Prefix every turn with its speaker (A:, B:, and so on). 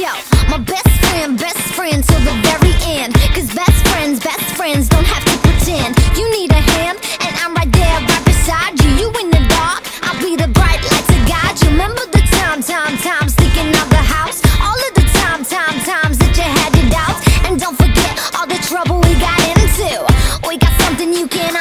A: Yo, My best friend, best friend till the very end. Cause best friends, best friends don't have to pretend. You need a hand, and I'm right there, right beside you. You in the dark, I'll be the bright light to guide you. Remember the time, time, time, sneaking out the house. All of the time, time, times that you had your doubts. And don't forget all the trouble we got into. We got something you can